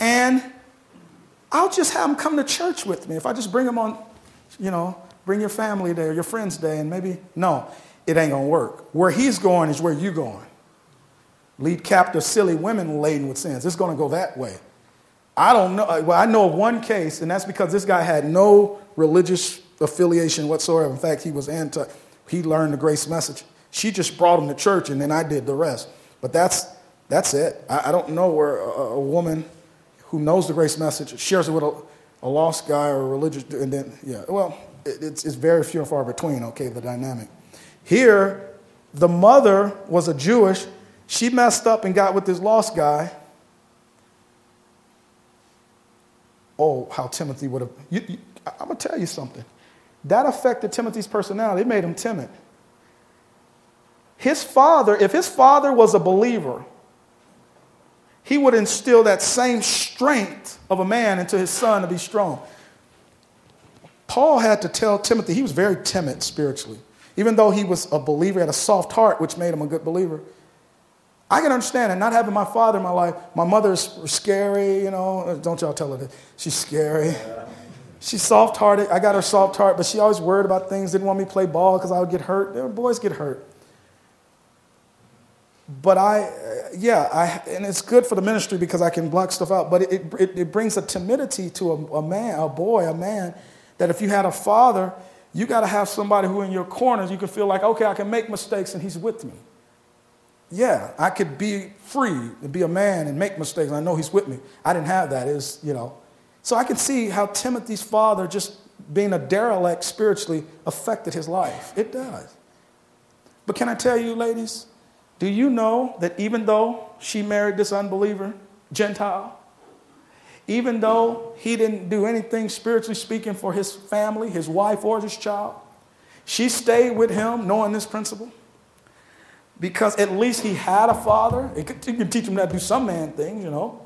And I'll just have him come to church with me. If I just bring him on, you know, bring your family day or your friends day and maybe, no, it ain't gonna work. Where he's going is where you're going. lead captive silly women laden with sins. It's going to go that way. I don't know. Uh, well, I know of one case, and that's because this guy had no religious affiliation whatsoever. In fact, he was anti, he learned the grace message. She just brought him to church, and then I did the rest. But that's, that's it. I, I don't know where a, a, woman who knows the grace message shares it with a, a lost guy or a religious, and then, yeah, well, it, it's, it's very few and far between, okay, the dynamic. Here, the mother was a Jewish. She messed up and got with this lost guy oh, how Timothy would have. You, you, I'm going to tell you something. That affected Timothy's personality. It made him timid. His father, if his father was a believer, he would instill that same strength of a man into his son to be strong. Paul had to tell Timothy, he was very timid spiritually. Even though he was a believer, had a soft heart, which made him a good believer. I can understand it. Not having my father in my life. My mother's scary, you know. Don't y'all tell her that. She's scary. She's soft hearted. I got her soft heart, but she always worried about things, didn't want me to play ball because I would get hurt. Boys get hurt. But I, yeah, I, and it's good for the ministry because I can block stuff out, but it, it, it brings a timidity to a, a man, a boy, a man, that if you had a father, you got to have somebody who in your corners you can feel like, okay, I can make mistakes and he's with me yeah, I could be free and be a man and make mistakes. I know he's with me. I didn't have that. Is you know, so I can see how Timothy's father just being a derelict spiritually affected his life. It does. But can I tell you, ladies, do you know that even though she married this unbeliever, Gentile, even though he didn't do anything spiritually speaking for his family, his wife, or his child, she stayed with him knowing this principle? Because at least he had a father. It could, you can teach him how to do some man things, you know.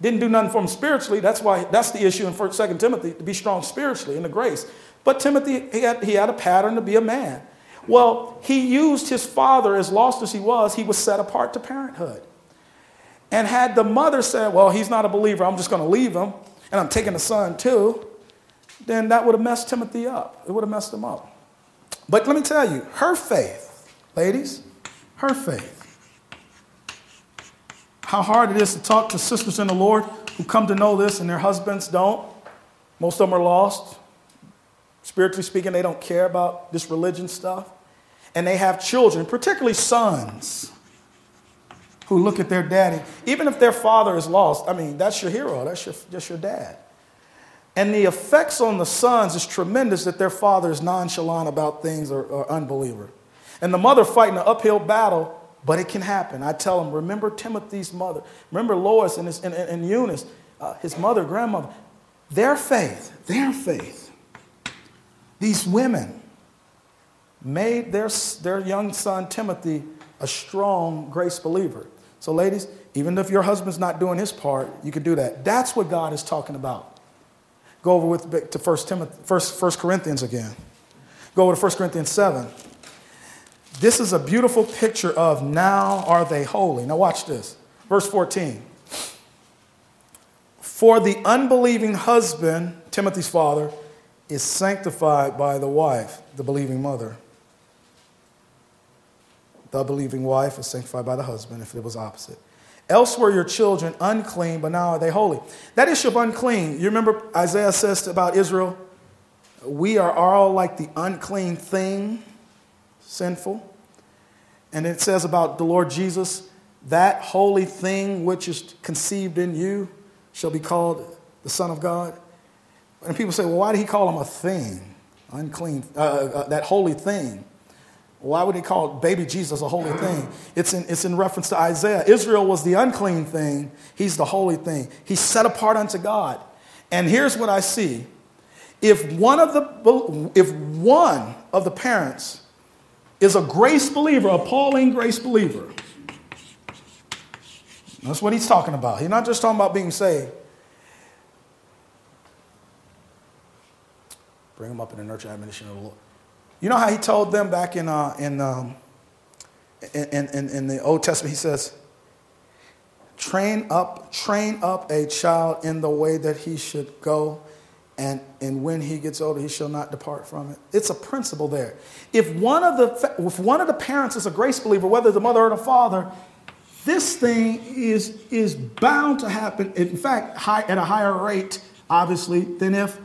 Didn't do nothing for him spiritually. That's why that's the issue in 1st, 2nd Timothy, to be strong spiritually in the grace. But Timothy, he had, he had a pattern to be a man. Well, he used his father, as lost as he was, he was set apart to parenthood. And had the mother said, Well, he's not a believer, I'm just going to leave him, and I'm taking the son too, then that would have messed Timothy up. It would have messed him up. But let me tell you, her faith, ladies, her faith. How hard it is to talk to sisters in the Lord who come to know this and their husbands don't. Most of them are lost. Spiritually speaking, they don't care about this religion stuff. And they have children, particularly sons, who look at their daddy. Even if their father is lost, I mean, that's your hero, that's your, just your dad. And the effects on the sons is tremendous that their father is nonchalant about things or, or unbeliever. And the mother fighting an uphill battle, but it can happen. I tell them, remember Timothy's mother. Remember Lois and, his, and, and Eunice, uh, his mother, grandmother. Their faith, their faith. These women made their, their young son Timothy a strong grace believer. So, ladies, even if your husband's not doing his part, you can do that. That's what God is talking about. Go over with to 1 Timothy, 1, 1 Corinthians again. Go over to 1 Corinthians 7. This is a beautiful picture of now are they holy. Now, watch this. Verse 14. For the unbelieving husband, Timothy's father, is sanctified by the wife, the believing mother. The believing wife is sanctified by the husband if it was opposite. Else were your children unclean, but now are they holy. That issue of unclean, you remember Isaiah says about Israel, we are all like the unclean thing sinful. And it says about the Lord Jesus, that holy thing which is conceived in you shall be called the Son of God. And people say, well, why did he call him a thing? Unclean, uh, uh, that holy thing. Why would he call baby Jesus a holy thing? It's in, it's in reference to Isaiah. Israel was the unclean thing, he's the holy thing. He's set apart unto God. And here's what I see. If one of the, if one of the parents is a grace believer, a Pauline grace believer. That's what he's talking about. He's not just talking about being saved. Bring them up in the nurture admonition of the Lord. You know how he told them back in, uh, in, um, in, in, in the Old Testament, he says, train up, train up a child in the way that he should go and, and when he gets older, he shall not depart from it. It's a principle there. If one of the, if one of the parents is a grace believer, whether the mother or the father, this thing is, is bound to happen, in fact, high, at a higher rate, obviously, than if,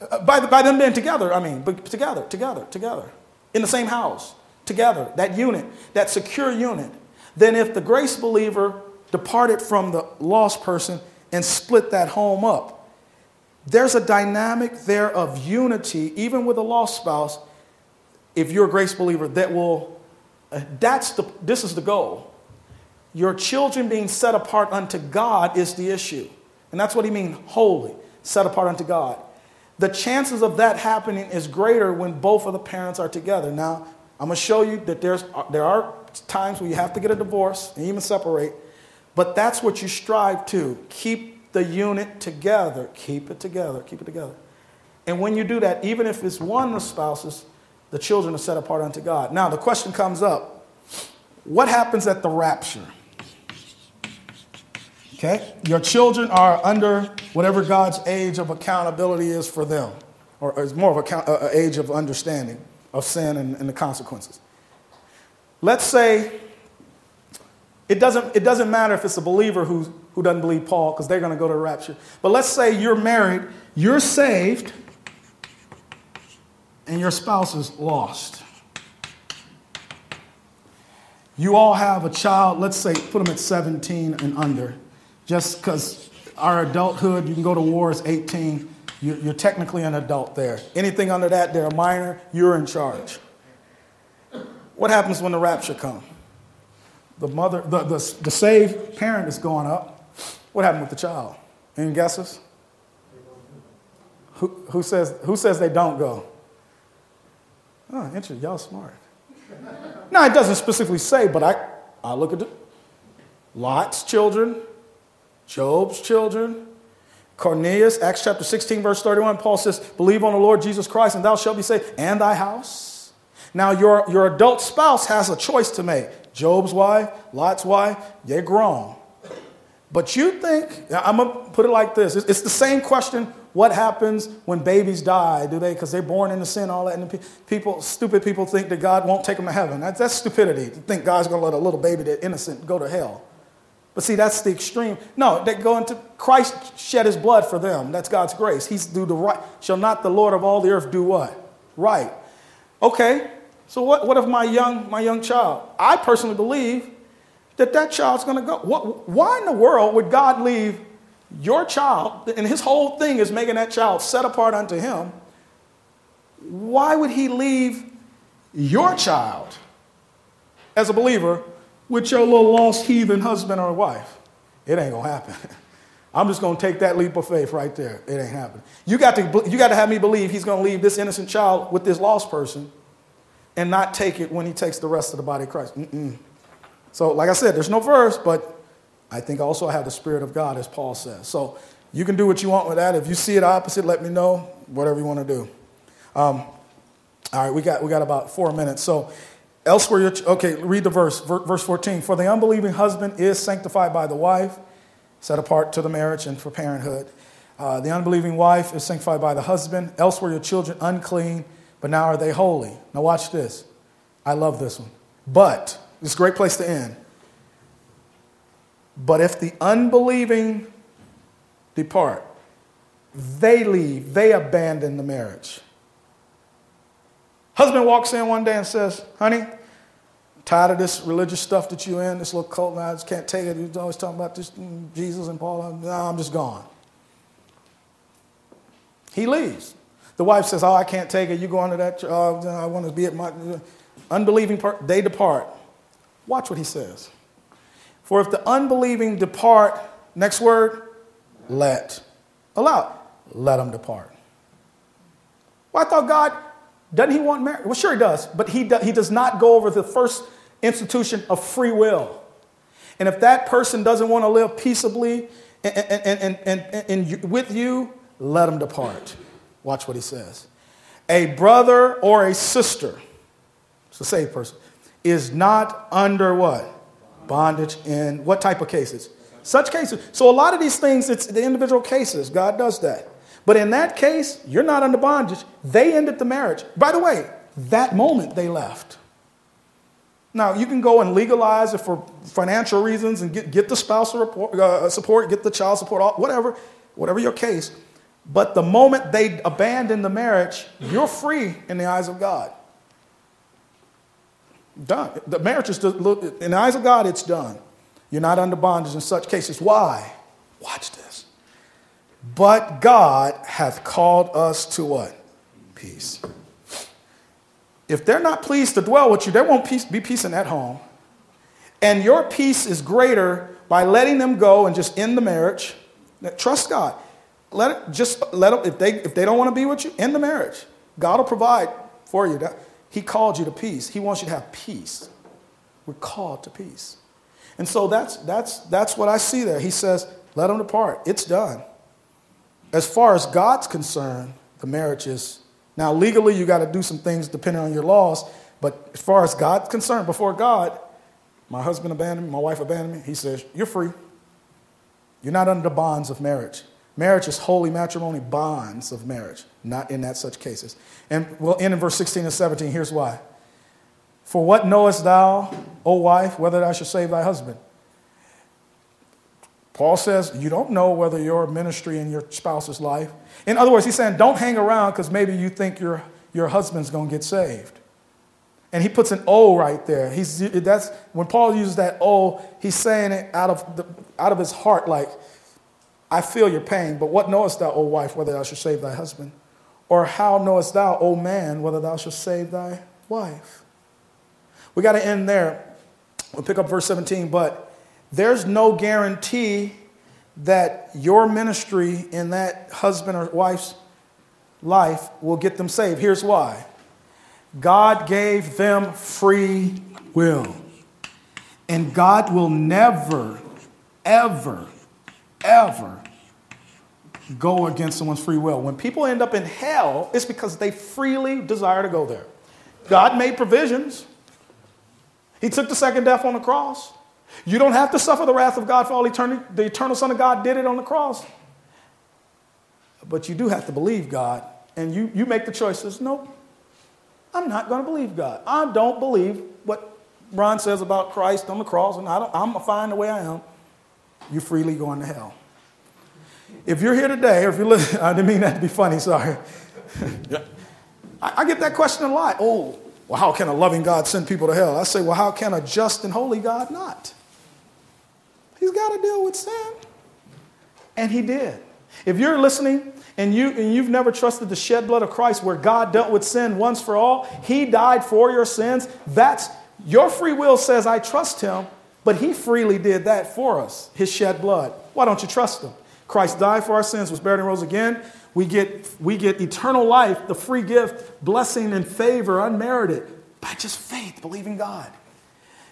uh, by, the, by them being together, I mean, but together, together, together, in the same house, together, that unit, that secure unit, than if the grace believer departed from the lost person and split that home up. There's a dynamic there of unity, even with a lost spouse, if you're a grace believer, that will, uh, that's the, this is the goal. Your children being set apart unto God is the issue. And that's what he means holy, set apart unto God. The chances of that happening is greater when both of the parents are together. Now, I'm going to show you that there's, there are times where you have to get a divorce and even separate, but that's what you strive to. Keep the unit together. Keep it together. Keep it together. And when you do that, even if it's one of the spouses, the children are set apart unto God. Now, the question comes up what happens at the rapture? Okay? Your children are under whatever God's age of accountability is for them, or is more of an uh, uh, age of understanding of sin and, and the consequences. Let's say it doesn't, it doesn't matter if it's a believer who, who doesn't believe Paul, because they're going to go to the rapture. But let's say you're married, you're saved, and your spouse is lost. You all have a child, let's say, put them at 17 and under just because our adulthood, you can go to war as 18, you're technically an adult there. Anything under that, they're a minor, you're in charge. What happens when the rapture comes? The mother, the, the, the saved parent is going up. What happened with the child? Any guesses? Who, who, says, who says they don't go? Oh, interesting. Y'all smart. no, it doesn't specifically say, but I, I look at it. Lot's children, Job's children, Cornelius, Acts chapter 16, verse 31, Paul says, Believe on the Lord Jesus Christ, and thou shalt be saved, and thy house. Now, your, your adult spouse has a choice to make. Job's wife, Lot's wife, they're grown. But you think, I'm going to put it like this it's the same question what happens when babies die? Do they, because they're born into sin, all that? And people, stupid people think that God won't take them to heaven. That's, that's stupidity to think God's going to let a little baby that's innocent go to hell. But see, that's the extreme. No, they go into Christ shed his blood for them. That's God's grace. He's do the right. Shall not the Lord of all the earth do what? Right. Okay. So what, what if my young, my young child? I personally believe that that child's going to go. What, why in the world would God leave your child, and his whole thing is making that child set apart unto him? Why would he leave your child as a believer with your little lost heathen husband or wife. It ain't gonna happen. I'm just gonna take that leap of faith right there. It ain't happening. You got to, you got to have me believe he's gonna leave this innocent child with this lost person and not take it when he takes the rest of the body of Christ. Mm-mm. So, like I said, there's no verse, but I think also I have the Spirit of God, as Paul says. So you can do what you want with that. If you see it opposite, let me know. Whatever you want to do. Um, all right, we got we got about four minutes. So Else were, your okay, read the verse, verse 14. For the unbelieving husband is sanctified by the wife, set apart to the marriage and for parenthood. Uh, the unbelieving wife is sanctified by the husband. Else were, your children unclean, but now are they holy. Now, watch this. I love this one. But, it's a great place to end. But if the unbelieving depart, they leave, they abandon the marriage. Husband walks in one day and says, Honey, tired of this religious stuff that you're in, this little cult, and I just can't take it. You're always talking about this mm, Jesus and Paul. No, I'm just gone. He leaves. The wife says, Oh, I can't take it. You go into that, uh, I want to be at my unbelieving part. They depart. Watch what he says. For if the unbelieving depart, next word, let. Allow. Let them depart. Well, I thought God, doesn't he want marriage? Well, sure he does, but he, do, he does not go over the first institution of free will. And if that person doesn't want to live peaceably and, and, and, and, with you, let them depart. Watch what he says. A brother or a sister, it's a saved person, is not under what? Bondage in what type of cases? Such cases. So a lot of these things, it's the individual cases. God does that. But in that case, you're not under bondage. They ended the marriage. By the way, that moment they left. Now, you can go and legalize it for financial reasons and get, get the spousal uh, support, get the child support, whatever, whatever your case. But the moment they abandon the marriage, you're free in the eyes of God. Done. The marriage is, in the eyes of God, it's done. You're not under bondage in such cases. Why? Watch this. But God hath called us to what? Peace. If they're not pleased to dwell with you, there won't peace, be peace in that home. And your peace is greater by letting them go and just end the marriage. Trust God. Let it just let them, if they if they don't want to be with you, end the marriage. God will provide for you. He called you to peace. He wants you to have peace. We're called to peace. And so that's that's that's what I see there. He says, let them depart. It's done. As far as God's concerned, the marriage is now legally you got to do some things depending on your laws, but as far as God's concerned, before God, my husband abandoned me, my wife abandoned me, he says, You're free. You're not under the bonds of marriage. Marriage is holy matrimony, bonds of marriage, not in that such cases. And we'll end in verse 16 and 17. Here's why. For what knowest thou, O wife, whether thou shalt save thy husband? Paul says, You don't know whether your ministry in your spouse's life. In other words, he's saying, Don't hang around because maybe you think your, your husband's going to get saved. And he puts an O right there. He's, that's, when Paul uses that O, he's saying it out of, the, out of his heart, like, I feel your pain, but what knowest thou, O wife, whether thou shalt save thy husband? Or how knowest thou, O man, whether thou shalt save thy wife? We got to end there. We'll pick up verse 17, but there's no guarantee that your ministry in that husband or wife's life will get them saved. Here's why God gave them free will. And God will never, ever ever go against someone's free will. When people end up in hell, it's because they freely desire to go there. God made provisions. He took the second death on the cross. You don't have to suffer the wrath of God for all eternity. The eternal Son of God did it on the cross. But you do have to believe God. And you, you make the choices no, I'm not going to believe God. I don't believe what Ron says about Christ on the cross, and I am fine the way I am You're freely going to hell. If you're here today, or if you're listening, I didn't mean that to be funny, sorry. I, I get that question a lot. Oh, well, how can a loving God send people to hell? I say, well, how can a just and holy God not? He's got to deal with sin. And he did. If you're listening and, you, and you've never trusted the shed blood of Christ where God dealt with sin once for all, he died for your sins, that's your free will says, I trust him. But he freely did that for us, his shed blood. Why don't you trust him? Christ died for our sins, was buried and rose again. We get, we get eternal life, the free gift, blessing and favor, unmerited, by just faith, believing God.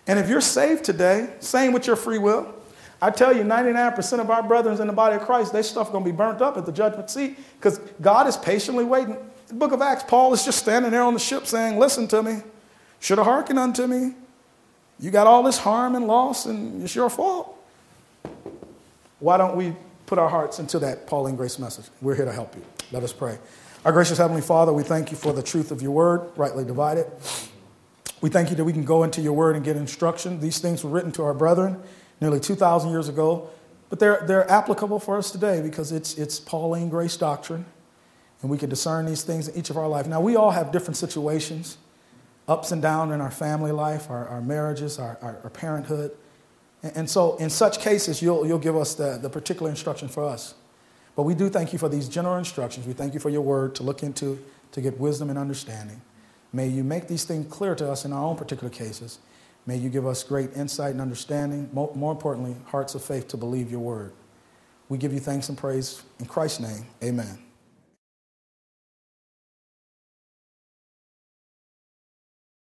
And if you're saved today, same with your free will, I tell you, 99% of our brothers in the body of Christ, their stuff going to be burnt up at the judgment seat because God is patiently waiting. The book of Acts, Paul is just standing there on the ship saying, Listen to me, should have hearkened unto me. You got all this harm and loss, and it's your fault. Why don't we put our hearts into that Pauline grace message? We're here to help you. Let us pray. Our gracious Heavenly Father, we thank you for the truth of your word, rightly divided. We thank you that we can go into your word and get instruction. These things were written to our brethren nearly 2,000 years ago, but they're, they're applicable for us today because it's, it's Pauline grace doctrine, and we can discern these things in each of our life. Now, we all have different situations ups and downs in our family life, our, our marriages, our, our, our parenthood. And, so, in such cases, you'll, you'll give us the, the particular instruction for us. But we do thank you for these general instructions. We thank you for your word to look into, to get wisdom and understanding. May you make these things clear to us in our own particular cases. May you give us great insight and understanding, more, more importantly, hearts of faith to believe your word. We give you thanks and praise in Christ's name. Amen.